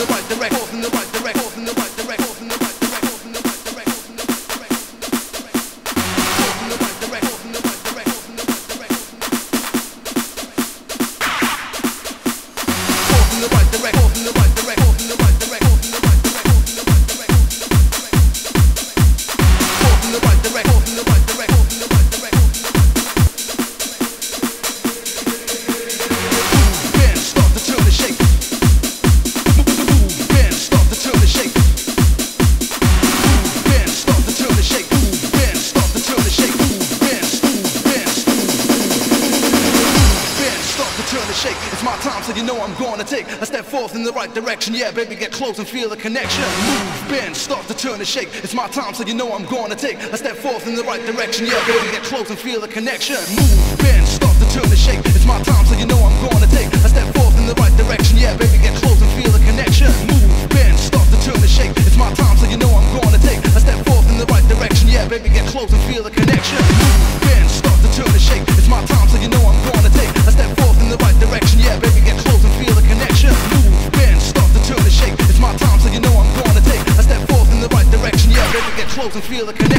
the right direction. Gonna take a step forth in the right direction. Yeah, baby, get close and feel the connection. Move, bend, start to turn and shake. It's my time, so you know I'm gonna take a step forth in the right direction. Yeah, baby, get close and feel the connection. Move, bend, start to turn and shake. It's my time, so you know I'm gonna take a step forth in the right direction. Yeah, baby, get close and feel the connection. Move, bend, start to turn and shake. It's my time, so you know I'm gonna take a step forth in the right direction. Yeah, baby, get close and feel the connection. Move, bend, start to turn and shake. It's my time, so you know I'm gonna take feel the connection.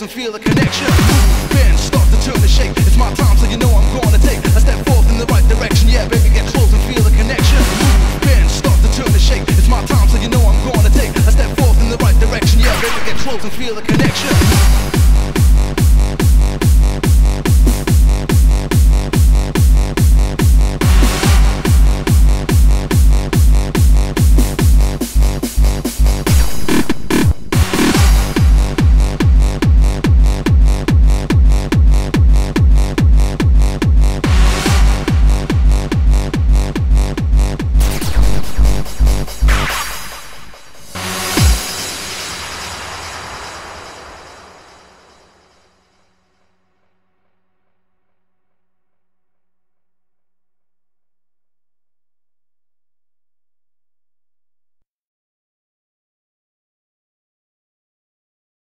to feel the connection.